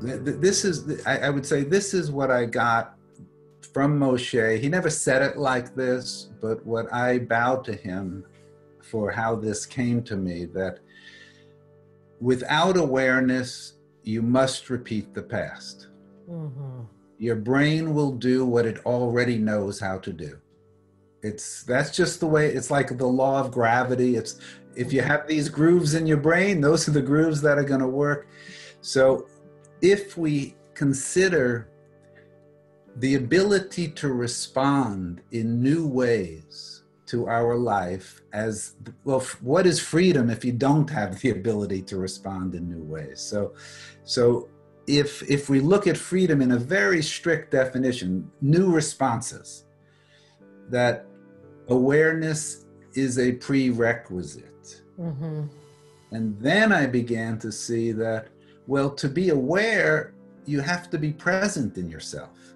This is, I would say, this is what I got from Moshe. He never said it like this, but what I bowed to him for how this came to me that without awareness, you must repeat the past. Mm-hmm. Your brain will do what it already knows how to do. It's that's just the way it's like the law of gravity. It's if you have these grooves in your brain, those are the grooves that are going to work. So if we consider the ability to respond in new ways to our life as well what is freedom if you don't have the ability to respond in new ways so so if if we look at freedom in a very strict definition new responses that awareness is a prerequisite mm-hmm. and then i began to see that well to be aware you have to be present in yourself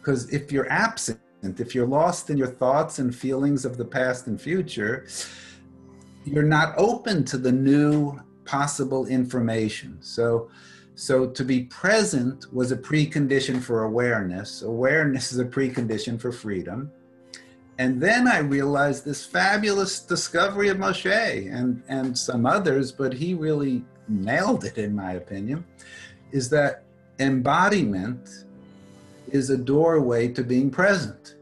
because mm-hmm. if you're absent if you're lost in your thoughts and feelings of the past and future, you're not open to the new possible information. So, so to be present was a precondition for awareness. Awareness is a precondition for freedom. And then I realized this fabulous discovery of Moshe and, and some others, but he really nailed it, in my opinion, is that embodiment is a doorway to being present.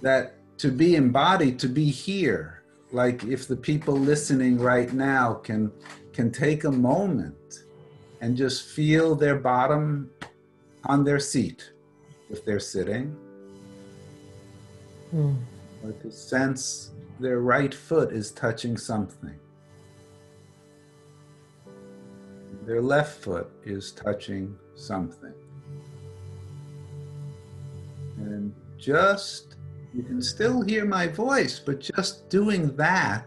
That to be embodied, to be here, like if the people listening right now can can take a moment and just feel their bottom on their seat if they're sitting. Mm. Or to sense their right foot is touching something. Their left foot is touching something and just you can still hear my voice but just doing that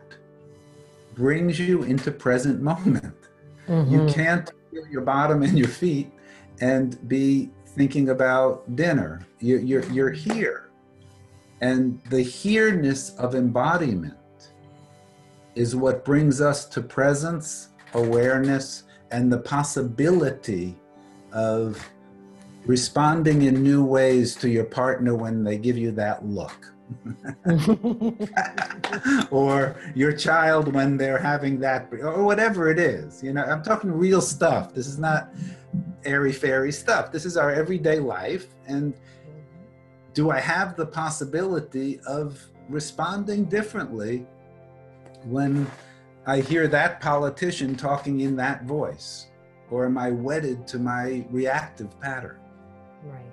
brings you into present moment mm-hmm. you can't feel your bottom and your feet and be thinking about dinner you're, you're, you're here and the here-ness of embodiment is what brings us to presence awareness and the possibility of responding in new ways to your partner when they give you that look. or your child when they're having that or whatever it is you know i'm talking real stuff. This is not airy fairy stuff. This is our everyday life. And do i have the possibility of responding differently when i hear that politician talking in that voice or am i wedded to my reactive pattern Right.